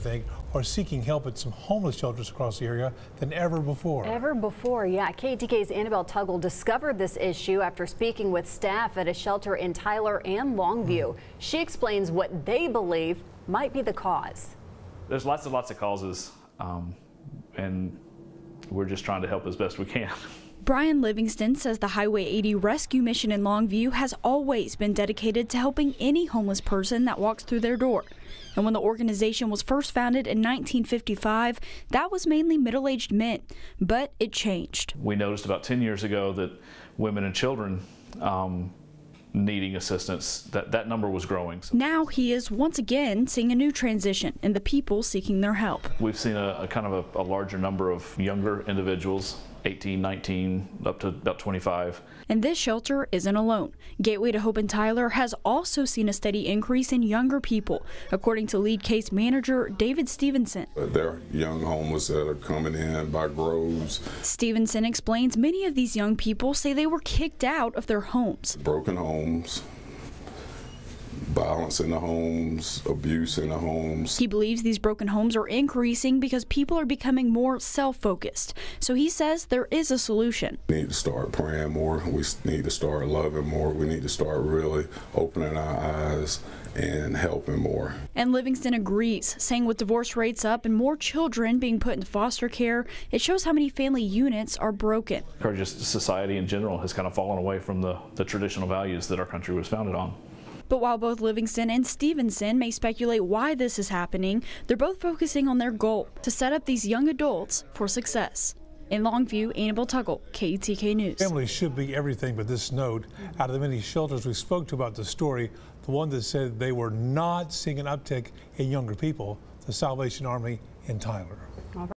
I think, are seeking help at some homeless shelters across the area than ever before. Ever before, yeah. KETK's Annabelle Tuggle discovered this issue after speaking with staff at a shelter in Tyler and Longview. She explains what they believe might be the cause. There's lots and lots of causes, um, and we're just trying to help as best we can. Brian Livingston says the Highway 80 rescue mission in Longview has always been dedicated to helping any homeless person that walks through their door. And when the organization was first founded in 1955, that was mainly middle aged men. But it changed. We noticed about 10 years ago that women and children um, needing assistance, that, that number was growing. So Now he is once again seeing a new transition in the people seeking their help. we've seen a, a kind of a, a larger number of younger individuals, 18, 19, up to about 25. And this shelter isn't alone. Gateway to Hope in Tyler has also seen a steady increase in younger people, according to lead case manager David Stevenson. Uh, there are young homeless that are coming in by groves, Stevenson explains many of these young people say they were kicked out of their homes. broken homes, violence in the homes, abuse in the homes. He believes these broken homes are increasing because people are becoming more self focused. So he says there is a solution. We need to start praying more. We need to start loving more. We need to start really opening our eyes and helping more. And Livingston agrees, saying with divorce rates up and more children being put into foster care, it shows how many family units are broken. Or just society in general has kind of fallen away from the, the traditional values that our country was founded on. But while both Livingston and Stevenson may speculate why this is happening, they're both focusing on their goal to set up these young adults for success. In Longview, Annabelle Tuggle, KETK News. Families should be everything but this note. Out of the many shelters we spoke to about the story, the one that said they were not seeing an uptick in younger people, the Salvation Army in Tyler.